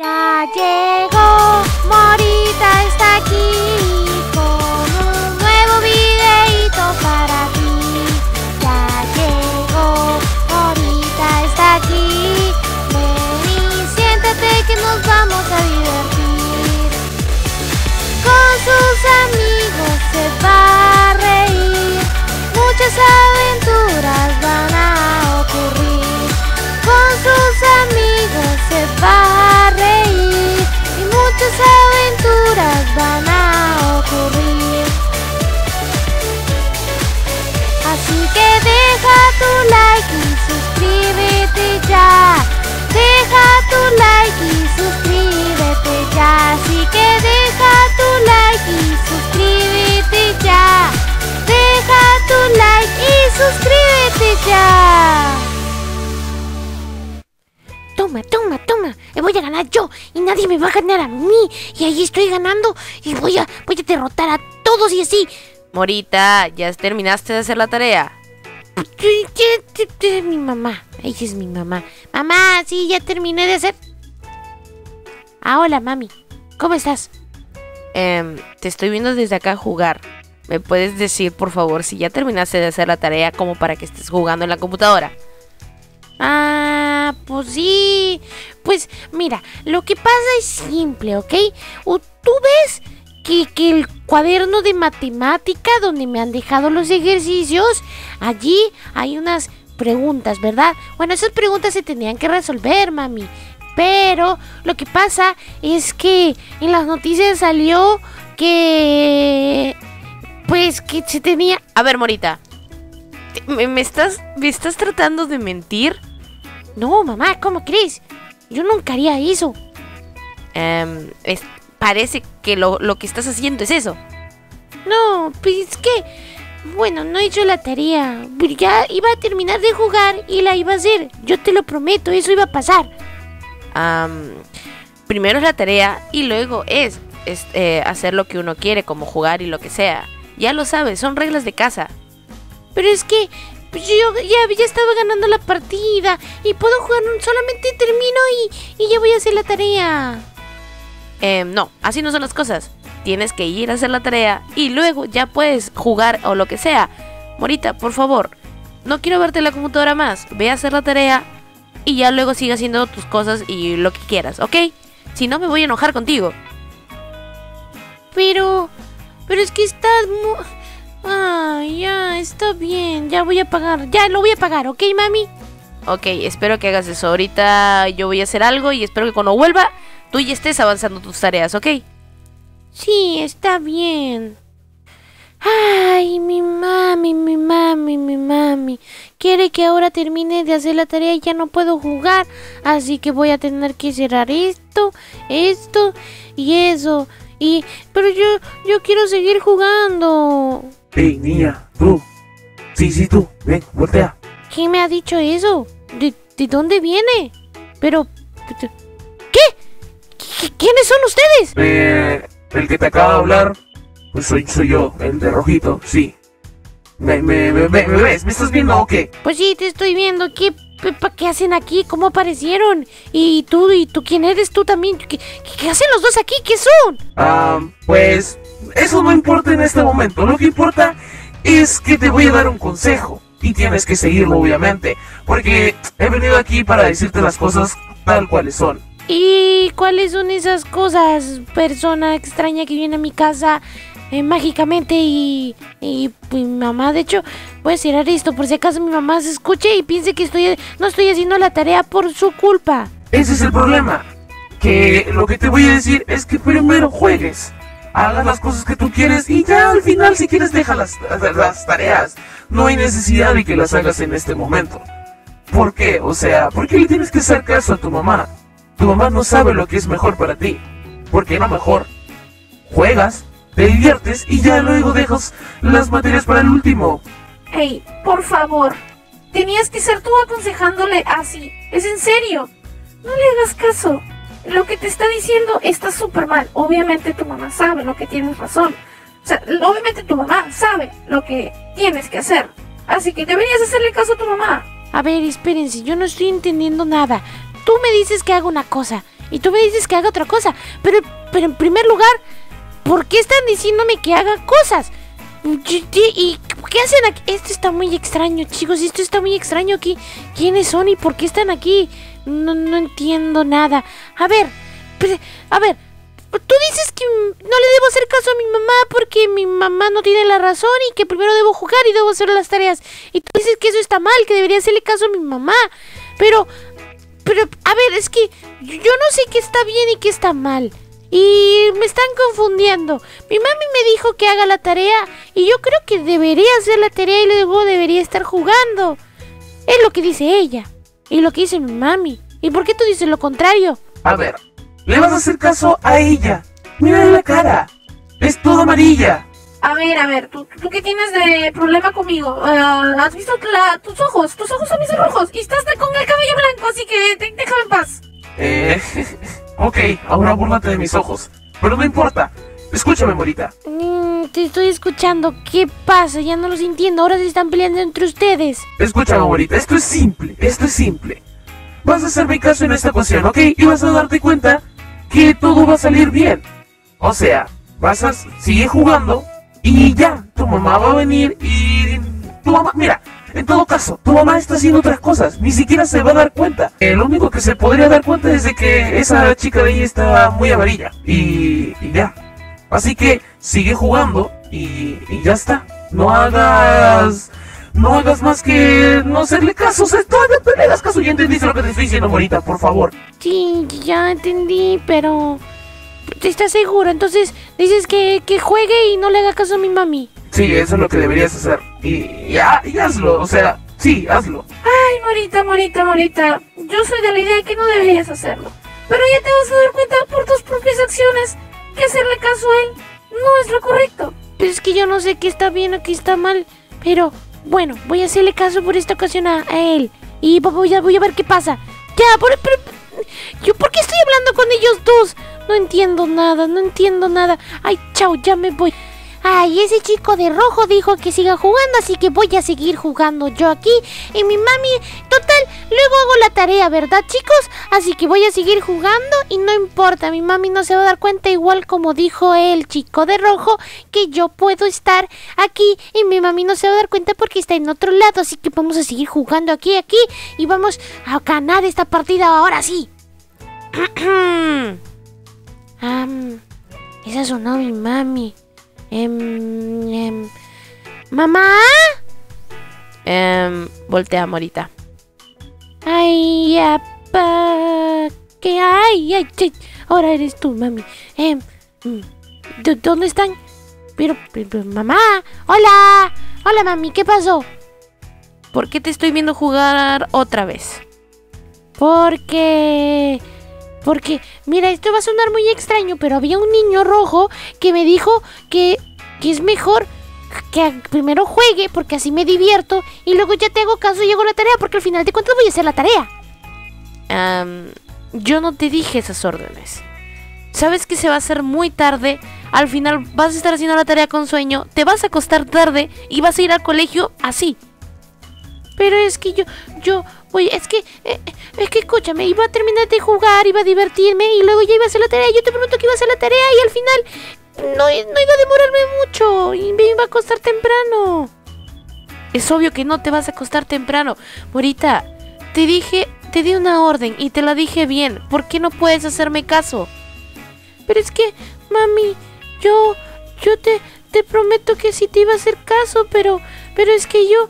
Ya llegó, Morita está aquí con un nuevo videito para ti. Ya llegó, Morita está aquí. Ven y siéntate que nos vamos a divertir. Con sus amigos se va a reír. Muchas aventuras van a ocurrir. Con sus amigos se va a ya. Toma, toma, toma. Me voy a ganar yo y nadie me va a ganar a mí. Y ahí estoy ganando y voy a, voy a derrotar a todos y así. Morita, ¿ya terminaste de hacer la tarea? Ya, Mi mamá. Ella es mi mamá. Mamá, sí, ya terminé de hacer. Ah, hola, mami. ¿Cómo estás? Em, te estoy viendo desde acá jugar. ¿Me puedes decir, por favor, si ya terminaste de hacer la tarea como para que estés jugando en la computadora? Ah, pues sí. Pues mira, lo que pasa es simple, ¿ok? Tú ves que, que el cuaderno de matemática donde me han dejado los ejercicios, allí hay unas preguntas, ¿verdad? Bueno, esas preguntas se tenían que resolver, mami. Pero lo que pasa es que en las noticias salió que... Pues que se tenía... A ver, Morita. ¿Me, estás, ¿Me estás tratando de mentir? No, mamá, ¿cómo crees? Yo nunca haría eso. Em, parece que lo, lo que estás haciendo es eso. No, pues es que, bueno, no he hecho la tarea. Pero Ya iba a terminar de jugar y la iba a hacer. Yo te lo prometo, eso iba a pasar. Primero es la tarea y luego es, es, eh, hacer lo que uno quiere, como jugar y lo que sea. Ya lo sabes, son reglas de casa. Pero es que pues yo ya, ya estaba ganando la partida y puedo jugar solamente termino y, y ya voy a hacer la tarea. Em, no, así no son las cosas. Tienes que ir a hacer la tarea y luego ya puedes jugar o lo que sea. Morita, por favor, no quiero verte en la computadora más. Ve a hacer la tarea y ya luego sigue haciendo tus cosas y lo que quieras, ¿ok? Si no, me voy a enojar contigo. Pero, pero es que está Ay, ya, está bien, ya voy a pagar, ya lo voy a pagar, ¿ok, mami? Ok, espero que hagas eso. Ahorita yo voy a hacer algo y espero que cuando vuelva tú ya estés avanzando tus tareas, ¿ok? Sí, está bien. Ay, mi mami, mi mami, mi mami. Quiere que ahora termine de hacer la tarea y ya no puedo jugar. Así que voy a tener que cerrar esto, esto y eso. Y, pero yo, yo quiero seguir jugando. Hey, niña, tú. Sí, sí, tú. Ven, voltea. ¿Quién me ha dicho eso? ¿De, de dónde viene? Pero, ¿qué? ¿Qui- ¿Quiénes son ustedes? Eh, el que te acaba de hablar, pues soy, soy yo, el de rojito, sí. ¿Me, me, me, me- me ves? ¿Me estás viendo o qué? Pues sí, te estoy viendo. ¿Qué, qué, hacen aquí? ¿Cómo aparecieron? Y tú, y tú, ¿quién eres tú también? ¿Qué, qué- qué hacen los dos aquí? ¿Qué son? Ah, pues eso no importa en este momento. Lo que importa es que te voy a dar un consejo. Y tienes que seguirlo, obviamente. Porque he venido aquí para decirte las cosas tal cuales son. ¿Y cuáles son esas cosas, persona extraña que viene a mi casa eh, mágicamente? Y, y mi mamá, de hecho, voy a cerrar esto por si acaso mi mamá se escuche y piense que estoy no estoy haciendo la tarea por su culpa. Ese es el problema. Que lo que te voy a decir es que primero juegues. Hagas las cosas que tú quieres y ya al final si quieres deja las, las tareas. No hay necesidad de que las hagas en este momento. ¿Por qué? O sea, ¿por qué le tienes que hacer caso a tu mamá? Tu mamá no sabe lo que es mejor para ti. ¿Por qué no mejor? Juegas, te diviertes y ya luego dejas las materias para el último. Hey, por favor. Tenías que ser tú aconsejándole así. Es en serio. No le hagas caso. Lo que te está diciendo está súper mal. Obviamente tu mamá sabe lo que tienes razón. O sea, obviamente tu mamá sabe lo que tienes que hacer. Así que deberías hacerle caso a tu mamá. A ver, espérense, yo no estoy entendiendo nada. Tú me dices que haga una cosa y tú me dices que haga otra cosa. Pero, pero en primer lugar, ¿por qué están diciéndome que haga cosas? Y, qué hacen aquí? Esto está muy extraño, chicos. Esto está muy extraño aquí. ¿Quiénes son y por qué están aquí? No, no entiendo nada. A ver, a ver. Tú dices que no le debo hacer caso a mi mamá porque mi mamá no tiene la razón y que primero debo jugar y debo hacer las tareas. Y tú dices que eso está mal, que debería hacerle caso a mi mamá. Pero, pero, a ver, es que yo no sé qué está bien y qué está mal. Y me están confundiendo. Mi mami me dijo que haga la tarea y yo creo que debería hacer la tarea y luego debería estar jugando. Es lo que dice ella y lo que dice mi mami. ¿Y por qué tú dices lo contrario? A ver, le vas a hacer caso a ella. Mírale la cara. Es toda amarilla. A ver, a ver, ¿tú, tú qué tienes de problema conmigo? Ah, ¿Has visto la- tus ojos? Tus ojos son mis rojos y estás con el cabello blanco, así que te- déjame en paz. Eh, ok, ahora búrlate de mis ojos. Pero no importa. Escúchame, Morita. Mm, te estoy escuchando. ¿Qué pasa? Ya no los entiendo. Ahora se están peleando entre ustedes. Escúchame, Morita. Esto es simple. Esto es simple. Vas a hacerme caso en esta ocasión, ¿ok? Y vas a darte cuenta que todo va a salir bien. O sea, vas a seguir jugando y ya. Tu mamá va a venir y tu mamá, mira, en todo caso, tu mamá está haciendo otras cosas. Ni siquiera se va a dar cuenta. Eh, lo único que se podría dar cuenta es de que esa chica de ahí está muy amarilla. Y, y ya. Así que sigue jugando y, y ya está. No hagas. No hagas más que no hacerle caso. O sea, no le hagas caso. Ya entendiste lo que te estoy diciendo, Morita, por favor. Sí, ya entendí, pero... ¿Estás seguro? Entonces dices que, que juegue y no le haga caso a mi mami. Sí, eso es lo que deberías hacer. Y, ya, y hazlo. O sea, sí, hazlo. Ay, Morita, Morita, Morita, yo soy de la idea que no deberías hacerlo. Pero ya te vas a dar cuenta por tus propias acciones que hacerle caso a él no es lo correcto. Pero es que yo no sé qué está bien o qué está mal. Pero bueno, voy a hacerle caso por esta ocasión a, a él. Y voy a, voy a ver qué pasa. Ya, por, pero, ¿yo por qué estoy hablando con ellos dos? No entiendo nada, no entiendo nada. Ay, chao, ya me voy. Ay, ese chico de rojo dijo que siga jugando, así que voy a seguir jugando yo aquí. Y mi mami, total, luego hago la tarea, ¿verdad, chicos? Así que voy a seguir jugando y no importa, mi mami no se va a dar cuenta, igual como dijo el chico de rojo, que yo puedo estar aquí y mi mami no se va a dar cuenta porque está en otro lado. Así que vamos a seguir jugando aquí, aquí y vamos a ganar esta partida ahora sí. Am, esa sonó mi mami. Em, em, ¿Mamá? Em, voltea, Morita. Ay, apa, ¿qué hay? Ay, che, ahora eres tú, mami. Em, mm, ¿dó- ¿Dónde están? Pero, pero, mamá, hola, hola, mami, ¿qué pasó? ¿Por qué te estoy viendo jugar otra vez? Porque, porque, mira, esto va a sonar muy extraño, pero había un niño rojo que me dijo que, que es mejor que primero juegue, porque así me divierto, y luego ya te hago caso y hago la tarea, porque al final de cuentas voy a hacer la tarea. Yo no te dije esas órdenes. Sabes que se va a hacer muy tarde. Al final vas a estar haciendo la tarea con sueño. Te vas a acostar tarde y vas a ir al colegio así. Pero es que yo, yo, voy, es que, eh, es que escúchame, iba a terminar de jugar, iba a divertirme y luego ya iba a hacer la tarea. Yo te prometo que iba a hacer la tarea y al final no, no iba a demorarme mucho y me iba a acostar temprano. Es obvio que no te vas a acostar temprano. Morita, te dije, te di una orden y te la dije bien. ¿Por qué no puedes hacerme caso? Pero es que, mami, yo, yo te, te prometo que sí te iba a hacer caso, pero, pero es que yo,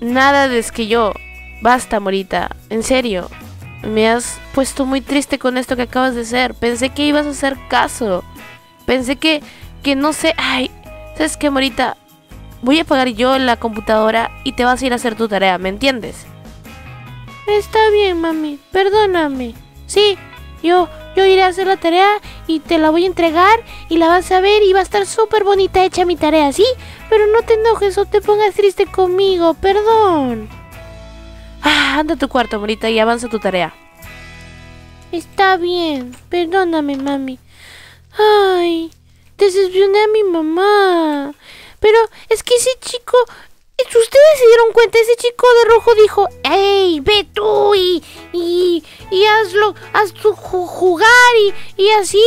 Nada de es que yo. Basta, Morita. En serio. Me has puesto muy triste con esto que acabas de hacer. Pensé que ibas a hacer caso. Pensé que, que no sé. Ay, ¿sabes qué, Morita? Voy a apagar yo la computadora y te vas a ir a hacer tu tarea, ¿me entiendes? está bien, mami, perdóname. Sí, yo, yo iré a hacer la tarea y te la voy a entregar y la vas a ver y va a estar súper bonita hecha mi tarea, ¿sí? Pero no te enojes o te pongas triste conmigo, perdón. Ah, anda a tu cuarto, Morita, y avanza tu tarea. Está bien, perdóname, mami. Ay, decepcioné a mi mamá. Pero es que ese chico, es- ustedes se dieron cuenta, ese chico de rojo dijo, ¡Ey, ve tú y, y, hazlo, haz tu ju- jugar y, y así,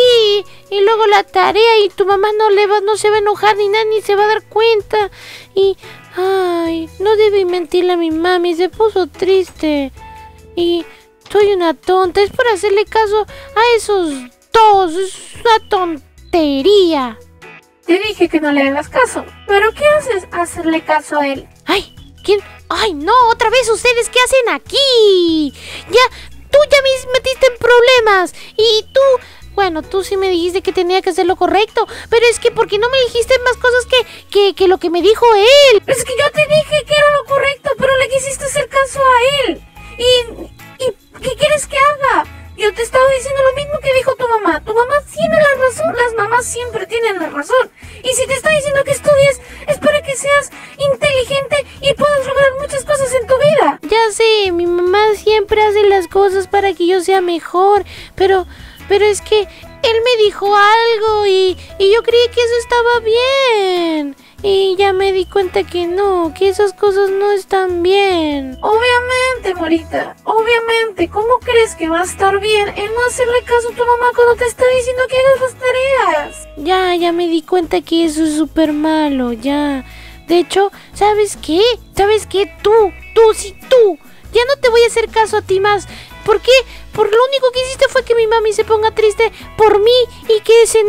y luego la tarea y tu mamá no le va, no se va a enojar ni nada, ni se va a dar cuenta. Y, ay, no debí mentirle a mi mami, se puso triste. Y soy una tonta, es por hacerle caso a esos dos, es una tontería. Te dije que no le hagas caso. ¿Pero qué haces hacerle caso a él? ¡Ay! ¿Quién? ¡Ay, no! ¡Otra vez ustedes qué hacen aquí! Ya, tú ya me metiste en problemas. Y tú, bueno, tú sí me dijiste que tenía que hacer lo correcto. Pero es que, ¿por qué no me dijiste más cosas que, que, que lo que me dijo él? Es que yo te dije que era lo correcto, pero le quisiste hacer caso a él. ¿Y, y qué quieres que haga? Yo te estaba diciendo lo mismo que dijo tu mamá. Tu mamá tiene la razón. Las mamás siempre tienen la razón. Y si te está diciendo que estudies, es para que seas inteligente y puedas lograr muchas cosas en tu vida. Ya sé, mi mamá siempre hace las cosas para que yo sea mejor. Pero, pero es que él me dijo algo y, y yo creí que eso estaba bien. Y ya me di cuenta que no, que esas cosas no están bien. Obviamente, Morita, obviamente. ¿Cómo crees que va a estar bien en no hacerle caso a tu mamá cuando te está diciendo que hagas las tareas? Ya, ya me di cuenta que eso es súper malo, ya. De hecho, ¿sabes qué? ¿Sabes qué? Tú, tú, sí, tú. Ya no te voy a hacer caso a ti más. ¿Por qué? Por lo único que hiciste fue que mi mami se ponga triste por mí y que se,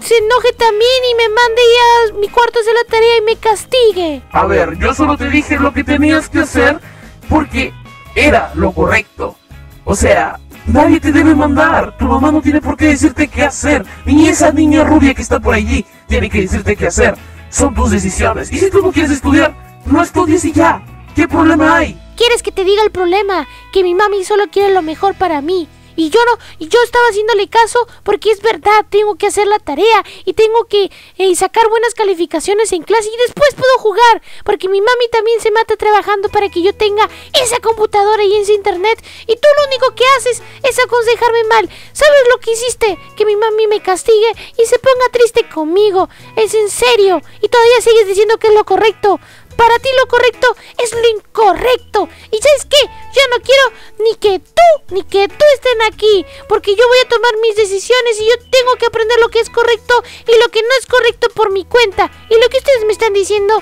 se enoje también y me mande ya a mi cuarto a hacer la tarea y me castigue. A ver, yo solo te dije lo que tenías que hacer porque era lo correcto. O sea, nadie te debe mandar. Tu mamá no tiene por qué decirte qué hacer. Ni esa niña rubia que está por allí tiene que decirte qué hacer. Son tus decisiones. Y si tú no quieres estudiar, no estudies y ya. ¿Qué problema hay? ¿Quieres que te diga el problema? Que mi mami solo quiere lo mejor para mí. Y yo no, y yo estaba haciéndole caso porque es verdad, tengo que hacer la tarea y tengo que eh, sacar buenas calificaciones en clase y después puedo jugar, porque mi mami también se mata trabajando para que yo tenga esa computadora y ese internet y tú lo único que haces es aconsejarme mal. ¿Sabes lo que hiciste? Que mi mami me castigue y se ponga triste conmigo. Es en serio y todavía sigues diciendo que es lo correcto. Para ti lo correcto es lo incorrecto. ¿Y sabes qué? Yo no quiero ni que tú ni que tú estén aquí. Porque yo voy a tomar mis decisiones y yo tengo que aprender lo que es correcto y lo que no es correcto por mi cuenta. Y lo que ustedes me están diciendo,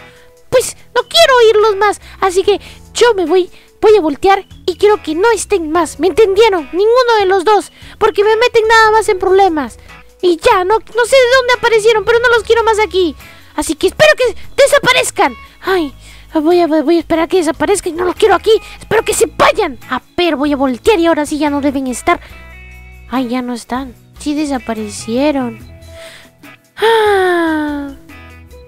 pues no quiero oírlos más. Así que yo me voy, voy a voltear y quiero que no estén más. ¿Me entendieron? Ninguno de los dos. Porque me meten nada más en problemas. Y ya, no, no sé de dónde aparecieron, pero no los quiero más aquí. Así que espero que desaparezcan. Ay, voy a, voy a esperar que desaparezcan no los quiero aquí. Espero que se vayan. A ver, voy a voltear y ahora sí ya no deben estar. Ay, ya no están. Sí desaparecieron. Ah,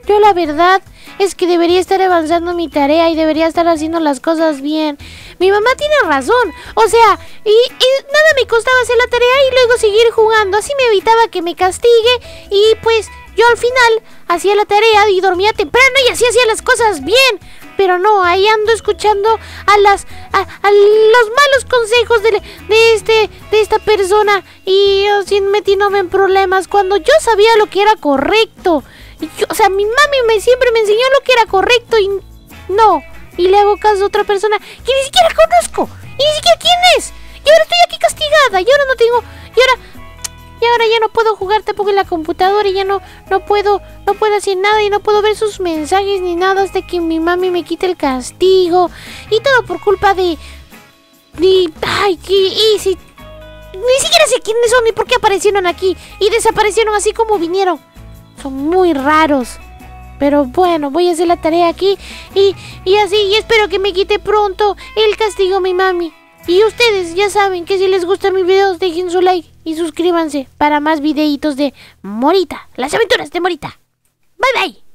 yo la verdad es que debería estar avanzando mi tarea y debería estar haciendo las cosas bien. Mi mamá tiene razón. O sea, y, y nada me costaba hacer la tarea y luego seguir jugando. Así me evitaba que me castigue y pues yo al final hacía la tarea y dormía temprano y así hacía las cosas bien. Pero no, ahí ando escuchando a las a, a los malos consejos de, de este de esta persona y así metiéndome en problemas cuando yo sabía lo que era correcto. Yo- o sea, mi mami me siempre me enseñó lo que era correcto y no. Y le hago caso a otra persona que ni siquiera conozco. Y ni siquiera quién es. Y ahora estoy aquí castigada. Y ahora no tengo. Y ahora. Y ahora ya no puedo jugar tampoco en la computadora. Y ya no, no puedo. No puedo hacer nada. Y no puedo ver sus mensajes ni nada. Hasta que mi mami me quite el castigo. Y todo por culpa de. De. Ay, que. Y si. Ni siquiera sé quiénes son ni por qué aparecieron aquí. Y desaparecieron así como vinieron. Son muy raros. Pero bueno, voy a hacer la tarea aquí y, y así, y espero que me quite pronto el castigo mi mami. Y ustedes ya saben que si les gustan mis videos, dejen su like y suscríbanse para más videitos de Morita, las aventuras de Morita. Bye bye.